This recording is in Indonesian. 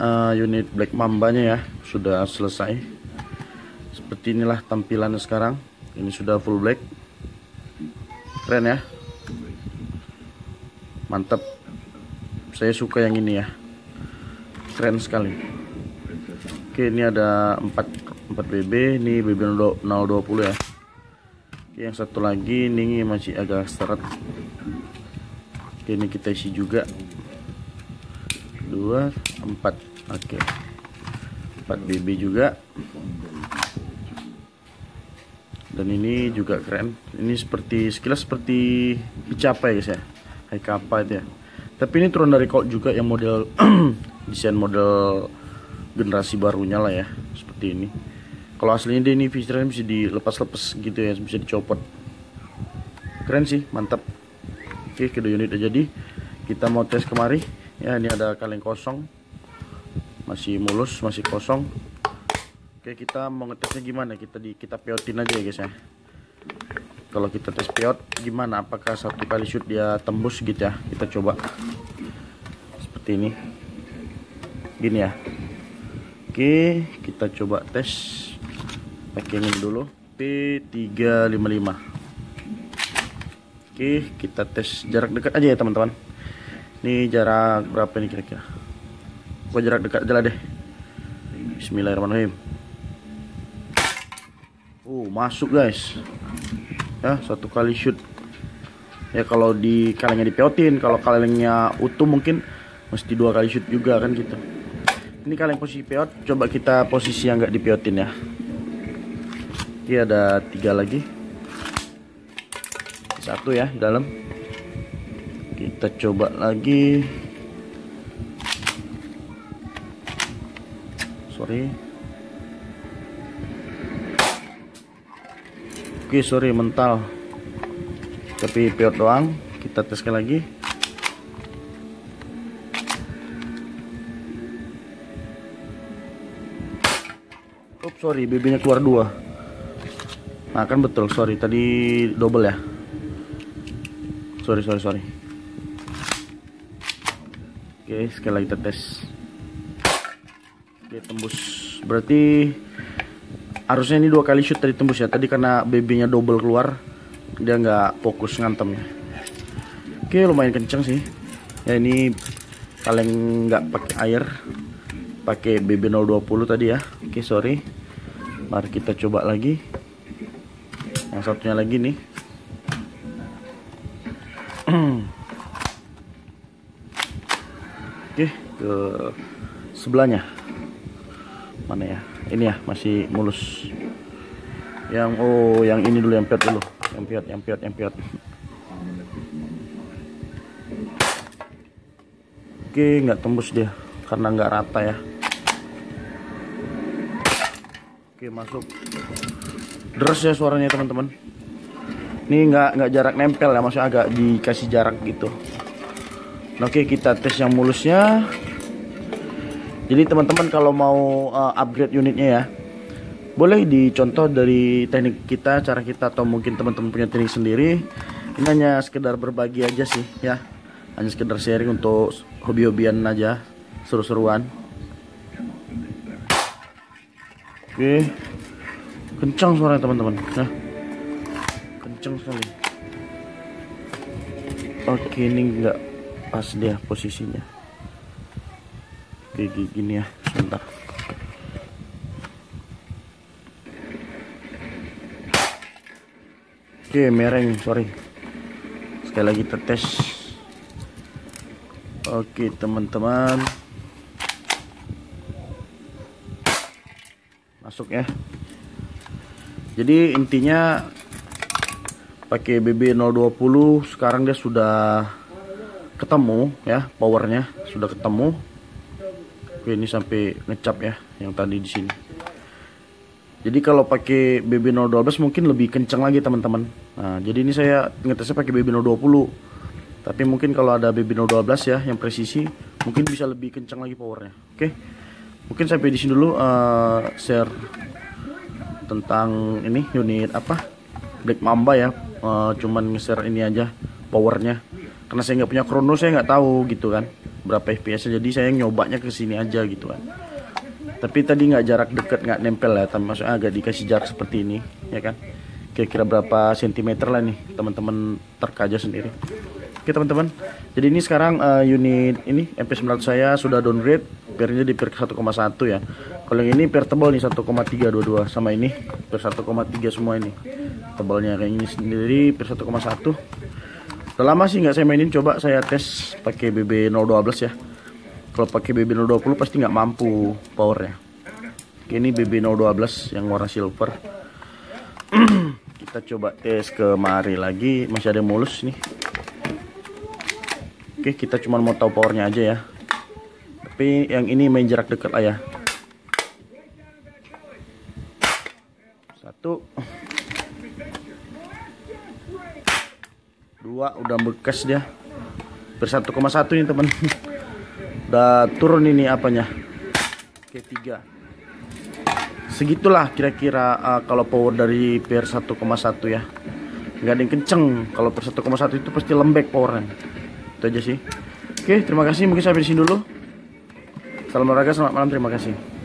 uh, unit Black Mamba-nya ya sudah selesai. Seperti inilah tampilannya sekarang. Ini sudah full black. Keren ya. Mantap. Saya suka yang ini ya. Keren sekali. Oke, ini ada 4 4 BB, ini BB 020 ya. Oke, yang satu lagi ini masih agak seret. Oke, ini kita isi juga. 2 4. Oke. 4 BB juga. Dan ini juga keren. Ini seperti sekilas seperti Picapa ya guys ya. Kappa itu ya. Tapi ini turun dari Colt juga yang model desain model generasi barunya lah ya seperti ini kalau aslinya dia ini fiturnya bisa dilepas-lepas gitu ya bisa dicopot keren sih mantap oke kedua unit udah jadi kita mau tes kemari ya ini ada kaleng kosong. Masih mulus masih kosong. Oke kita mau ngetesnya gimana? Kita di kita peotin aja ya guys ya. Kalau kita tes peot gimana? Apakah satu kali shoot dia tembus gitu ya? Kita coba. Seperti ini. Gini ya. Oke, kita coba tes. Pakai ini dulu. P355. Oke, kita tes jarak dekat aja ya teman-teman. Ini jarak berapa nih kira-kira? Gua jarak dekat aja lah deh. Bismillahirrahmanirrahim. Oh, masuk guys. Ya, satu kali shoot. Ya kalau di kalengnya dipeotin, kalau kalengnya utuh mungkin mesti dua kali shoot juga kan gitu ini kaleng posisi peot coba kita posisi yang nggak dipeotin ya ini ada tiga lagi satu ya di dalam kita coba lagi. Sorry. Oke sorry mental. Tapi peot doang. Kita tes sekali lagi. Oh sorry BB nya keluar dua. Nah kan betul. Sorry tadi double ya. Sorry sorry sorry Oke sekali lagi kita tes. Oke tembus. Berarti Harusnya ini dua kali shoot tadi tembus ya. Tadi karena BB nya double keluar Dia nggak fokus ngantem ya. Oke lumayan kenceng sih. Ya ini Kaleng nggak pakai air pakai BB020 tadi ya. Oke sorry. Mari kita coba lagi. Yang satunya lagi nih oke ke sebelahnya. Mana ya? Ini ya masih mulus. Yang oh yang ini dulu yang piot dulu. Yang piot yang piot yang piot oke nggak tembus dia karena nggak rata ya. Oke masuk. Deres ya suaranya teman-teman. Ini nggak nggak jarak nempel ya Maksudnya agak dikasih jarak gitu Oke kita tes yang mulusnya Jadi teman-teman kalau mau uh, upgrade unitnya ya Boleh dicontoh dari teknik kita Cara kita atau mungkin teman-teman punya teknik sendiri Ini hanya sekedar berbagi aja sih ya Hanya sekedar sharing untuk hobi-hobian aja Seru-seruan Oke. Kencang suaranya teman-teman. Nah. Kencang sekali. Oke, ini enggak pas dia posisinya. Oke, gini ya. Sebentar. Oke, mereng, sorry. Sekali lagi kita. Oke, teman-teman. masuk ya jadi intinya pakai BB 020 sekarang dia sudah ketemu ya powernya sudah ketemu. Oke, ini sampai ngecap ya yang tadi di sini. Jadi kalau pakai BB 012 mungkin lebih kencang lagi teman-teman. Nah jadi ini saya ngetesnya pakai BB 020 tapi mungkin kalau ada BB 012 ya yang presisi mungkin bisa lebih kencang lagi powernya. Oke? Mungkin sampai di sini dulu uh, share tentang ini unit apa? Black Mamba ya. Uh, cuman nge-share ini aja powernya karena saya nggak punya krono saya nggak tahu gitu kan berapa fps jadi saya nyobanya ke sini aja gitu kan. Tapi tadi nggak jarak deket nggak nempel ya tapi maksudnya agak dikasih jarak seperti ini ya kan. Kira-kira berapa sentimeter lah nih teman-teman terkaja sendiri. Oke teman-teman. Jadi ini sekarang uh, unit ini MP900 saya sudah downgrade pernya di per 1,1 ya. Kalau yang ini per tebal nih 1,322 sama ini. Per 1,3 semua ini tebalnya. Kayak ini sendiri per 1,1 udah lama sih nggak saya mainin. Coba saya tes pakai BB 012 ya. Kalau pakai BB 020 pasti nggak mampu powernya. Ini BB 012 yang warna silver. Kita coba tes kemari lagi. Masih ada mulus nih oke kita cuma mau tahu powernya aja ya. Tapi yang ini main jarak dekat lah ya satu dua udah bekas dia. Per 1,1 nih teman. Udah turun ini apanya? Oke tiga. Segitulah kira-kira uh, kalau power dari PR 1,1 ya. Nggak ada yang kenceng. Kalau PR 1,1 itu pasti lembek powernya itu aja sih. Oke terima kasih. Mungkin sampai di sini dulu. Salam olahraga selamat malam. Terima kasih